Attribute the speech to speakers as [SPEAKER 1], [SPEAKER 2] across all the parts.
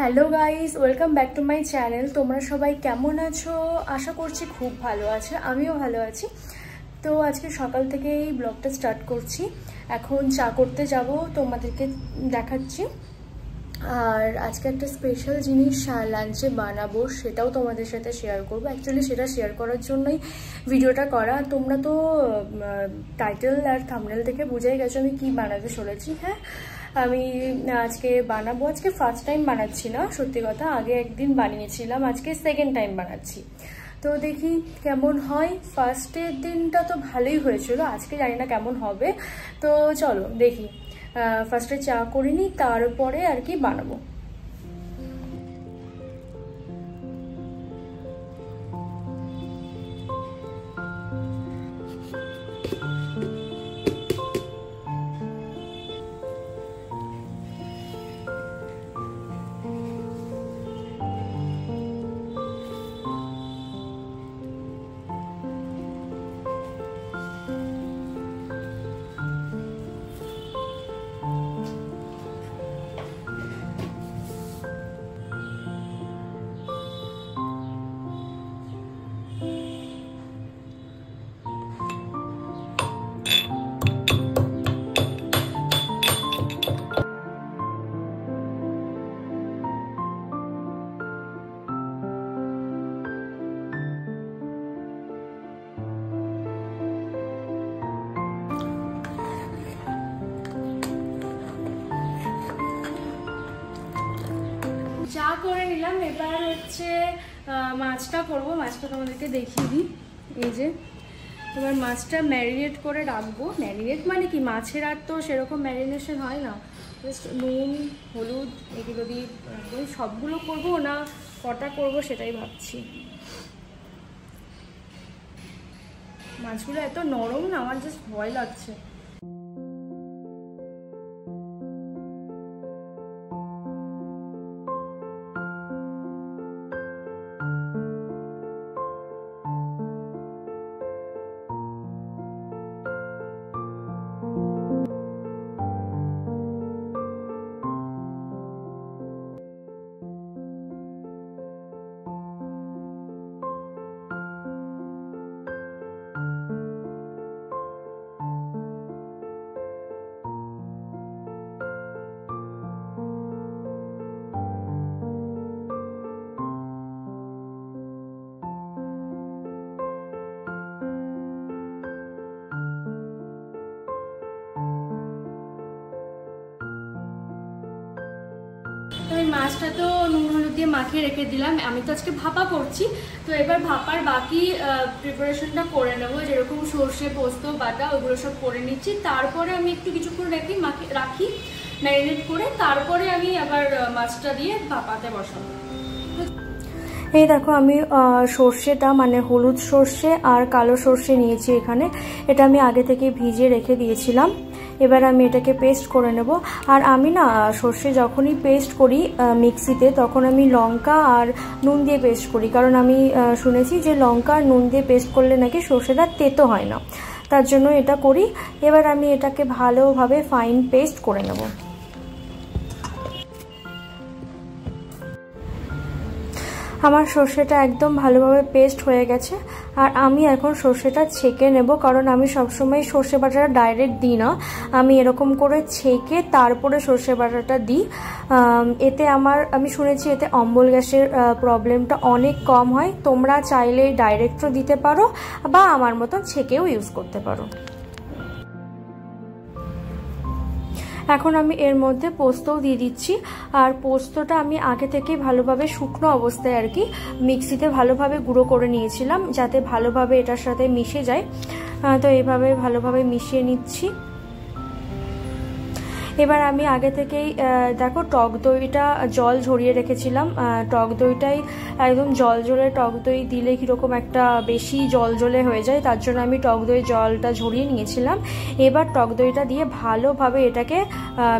[SPEAKER 1] Hello guys, welcome back to my channel. তোমরা সবাই কেমন আছো? আশা করছি খুব ভালো আছে, আমিও ভালো আছি। তো আজকে সকাল থেকে এই ব্লগটা স্টার্ট করছি। এখন চা করতে যাব, তোমাদেরকে দেখাচ্ছি। আর আজকে একটা স্পেশাল জিনিস লাঞ্চে বানাবো, সেটাও তোমাদের সাথে শেয়ার করব। অ্যাকচুয়ালি সেটা শেয়ার করার জন্যই ভিডিওটা করা। তোমরা তো টাইটেল আর থামনেল থেকে বুঝেই গেছো আমি কি বানাতে চলেছি হ্যাঁ? আমি আজকে বানাবো। আজকে ফার্স্ট টাইম বানাচ্ছি না, সত্যি কথা। আগে একদিন বানিয়েছিলাম, আজকে সেকেন্ড টাইম বানাচ্ছি। তো দেখি কেমন হয়। ফার্স্টের দিনটা তো ভালোই হয়েছিল, আজকে জানি না কেমন হবে। তো চলো দেখি। ফার্স্টে চা করিনি তারপরে আর কি বানাবো। করে নিলাম। এবার হচ্ছে মাছটা করব। মাছটা তোমাদেরকে দেখিয়ে দিই। এই যে, এবার মাছটা ম্যারিনেট করে রাখব। ম্যারিনেট মানে কি? মাছের আর তো সেরকম ম্যারিনেশন হয় না। জাস্ট নুন, হলুদ, এগুলো দিয়ে সবগুলো করব না কটা করব সেটাই ভাবছি। মাছগুলো এত নরম না, আমার জাস্ট ভয় লাগছে। মাছটা তো নুন হলুদ দিয়ে মাখিয়ে রেখে দিলাম। আমি তো আজকে ভাপা করছি। তো এবার ভাপার বাকি প্রিপারেশনটা করে নেব। যেরকম সর্ষে, পোস্ত, বাটা, ওগুলো সব করে নিচ্ছি। তারপরে আমি একটু কিছুক্ষণ রেখে, মাখি, রাখি, ম্যারিনেট করে তারপরে আমি আবার মাছটা দিয়ে ভাপাতে বসাবো। এই দেখো, আমি সর্ষেটা মানে হলুদ সর্ষে আর কালো সর্ষে নিয়েছি এখানে। এটা আমি আগে থেকে ভিজিয়ে রেখে দিয়েছিলাম। এবার আমি এটাকে পেস্ট করে নেব। আর আমি না, সর্ষে যখনই পেস্ট করি মিক্সিতে, তখন আমি লঙ্কা আর নুন দিয়ে পেস্ট করি। কারণ আমি শুনেছি যে লঙ্কা আর নুন দিয়ে পেস্ট করলে নাকি সর্ষেটা তেতো হয় না। তার জন্য এটা করি। এবার আমি এটাকে ভালোভাবে ফাইন পেস্ট করে নেব। আমার সর্ষেটা একদম ভালোভাবে পেস্ট হয়ে গেছে। আর আমি এখন সর্ষেটা ছেঁকে নেব, কারণ আমি সবসময় সর্ষে বাটাটা ডাইরেক্ট দিই না। আমি এরকম করে ছেঁকে তারপরে সর্ষে বাটাটা দিই। এতে আমার, আমি শুনেছি এতে অম্বল গ্যাসের প্রবলেমটা অনেক কম হয়। তোমরা চাইলে ডাইরেক্টও দিতে পারো বা আমার মতন ছেঁকেও ইউজ করতে পারো। এখন আমি এর মধ্যে পোস্তও দিয়ে দিচ্ছি। আর পোস্তটা আমি আগে থেকে ভালোভাবে শুকনো অবস্থায় আর কি মিক্সিতে ভালোভাবে গুঁড়ো করে নিয়েছিলাম, যাতে ভালোভাবে এটার সাথে মিশে যায়। তো এইভাবে ভালোভাবে মিশিয়ে নিচ্ছি। এবার আমি আগে থেকেই দেখো, টক দইটা জল ঝরিয়ে রেখেছিলাম। টক দইটাই একদম জল জলে টক দই দিলে কীরকম একটা বেশি জল জলে হয়ে যায়, তার জন্য আমি টক দই জলটা ঝরিয়ে নিয়েছিলাম। এবার টক দইটা দিয়ে ভালোভাবে এটাকে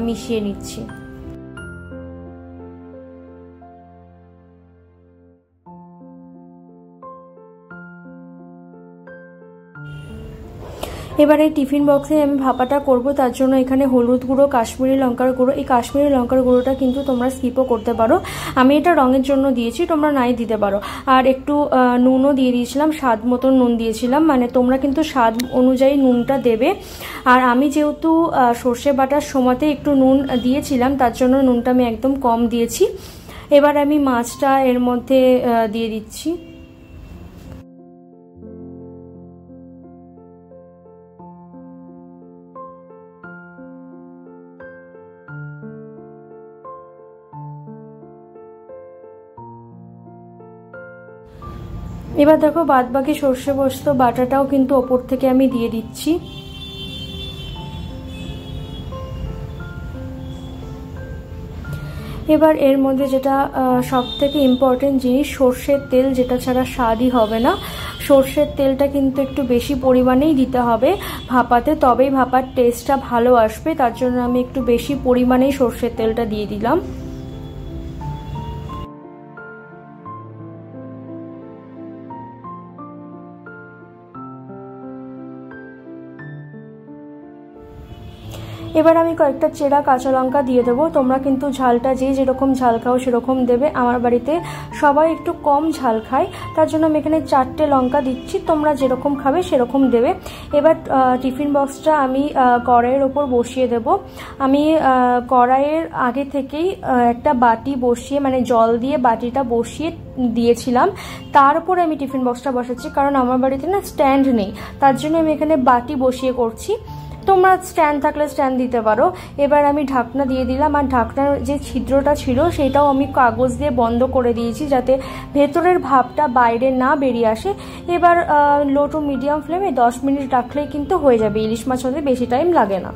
[SPEAKER 1] মিশিয়ে নিচ্ছি। এবার এই টিফিন বক্সে আমি ভাপাটা করব, তার জন্য এখানে হলুদ গুঁড়ো, কাশ্মীরি লঙ্কার গুঁড়ো। এই কাশ্মীরি লঙ্কার গুঁড়োটা কিন্তু তোমরা স্কিপও করতে পারো। আমি এটা রঙের জন্য দিয়েছি, তোমরা নাই দিতে পারো। আর একটু নুনও দিয়ে দিয়েছিলাম, স্বাদ মতন নুন দিয়েছিলাম। মানে তোমরা কিন্তু স্বাদ অনুযায়ী নুনটা দেবে। আর আমি যেহেতু সর্ষে বাটার সময়তে একটু নুন দিয়েছিলাম, তার জন্য নুনটা আমি একদম কম দিয়েছি। এবার আমি মাছটা এর মধ্যে দিয়ে দিচ্ছি। এবার দেখো বাদ বাকি সর্ষে বস্ত বাটাটাও কিন্তু ওপর থেকে আমি দিয়ে দিচ্ছি। এবার এর মধ্যে যেটা সব থেকে ইম্পর্টেন্ট জিনিস, সর্ষের তেল, যেটা ছাড়া স্বাদই হবে না। সর্ষের তেলটা কিন্তু একটু বেশি পরিমাণেই দিতে হবে ভাপাতে, তবেই ভাপার টেস্টটা ভালো আসবে। তার জন্য আমি একটু বেশি পরিমাণেই সর্ষের তেলটা দিয়ে দিলাম। এবার আমি কয়েকটা চেরা কাঁচা লঙ্কা দিয়ে দেবো। তোমরা কিন্তু ঝালটা যে যেরকম ঝাল খাও সেরকম দেবে। আমার বাড়িতে সবাই একটু কম ঝাল খায়। তার জন্য আমি এখানে চারটে লঙ্কা দিচ্ছি। তোমরা যেরকম খাবে সেরকম দেবে। এবার টিফিন বক্সটা আমি কড়াইয়ের ওপর বসিয়ে দেব। আমি কড়াইয়ের আগে থেকেই একটা বাটি বসিয়ে মানে জল দিয়ে বাটিটা বসিয়ে দিয়েছিলাম। তারপরে আমি টিফিন বক্সটা বসাচ্ছি। কারণ আমার বাড়িতে না স্ট্যান্ড নেই। তার জন্য আমি এখানে বাটি বসিয়ে করছি। তোমরা স্ট্যান্ড থাকলে স্ট্যান্ড দিতে পারো। এবার আমি ঢাকনা দিয়ে দিলাম, আর ঢাকনার যে ছিদ্রটা ছিল, সেটাও আমি কাগজ দিয়ে বন্ধ করে দিয়েছি যাতে ভেতরের ভাবটা বাইরে না বেরিয়ে আসে। এবার লো টু মিডিয়াম ফ্লেমে দশ মিনিট রাখলেই কিন্তু হয়ে যাবে। ইলিশ মাছ হতে বেশি টাইম লাগে না।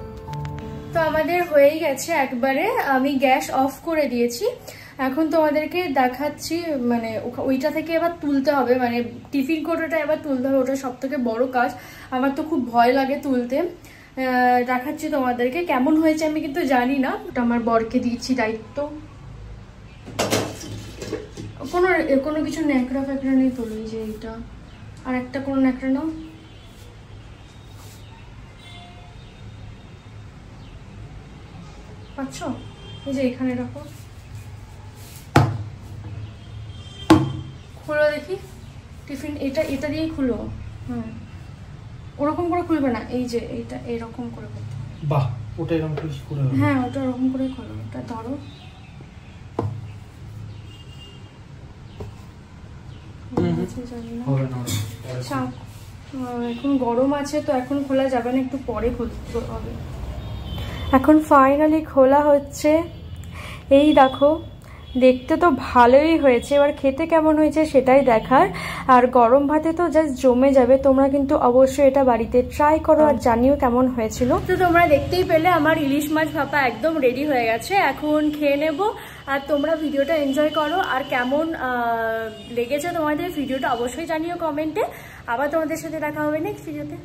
[SPEAKER 1] তো আমাদের হয়েই গেছে একবারে। আমি গ্যাস অফ করে দিয়েছি। এখন তোমাদেরকে দেখাচ্ছি মানে ওইটা থেকে এবার তুলতে হবে। মানে টিফিন কোটোটা এবার তুলতে হবে। ওটা সব থেকে বড় কাজ। আমার তো খুব ভয় লাগে তুলতে। দেখাচ্ছি তোমাদেরকে। কেমন হয়েছে আমি কিন্তু জানি না ওটা আমার বরকে দিয়েছি দায়িত্ব। কোনো কোনো কিছু ন্যাকড়া ফ্যাকড়া নেই তুলি যে এইটা। আর একটা কোনো ন্যাকড়া নাও। পাচ্ছ? এই যে এখানে রাখো। খুলো দেখি। টিফিন, এটা এটা দিয়েই খুলো। হ্যাঁ ওরকম করে খুলবে না এই যে এইটা এরকম করে করতে
[SPEAKER 2] বাহ ওটা এরকম করে করে
[SPEAKER 1] হ্যাঁ ওটা ওরকম করে খোলো ওটা ধরো। এখন গরম আছে তো এখন খোলা যাবে না একটু পরে খুলতে হবে। এখন ফাইনালি খোলা হচ্ছে। এই দেখো দেখতে তো ভালোই হয়েছে। এবার খেতে কেমন হয়েছে সেটাই দেখার। আর গরম ভাতে তো জাস্ট জমে যাবে। তোমরা কিন্তু অবশ্যই এটা বাড়িতে ট্রাই করো আর জানিও কেমন হয়েছিল। তো তোমরা দেখতেই পেলে আমার ইলিশ মাছ ভাপা একদম রেডি হয়ে গেছে। এখন খেয়ে নেব। আর তোমরা ভিডিওটা এনজয় করো। আর কেমন লেগেছে তোমাদের ভিডিওটা অবশ্যই জানিও কমেন্টে। আবার তোমাদের সাথে দেখা হবে নেক্সট ভিডিওতে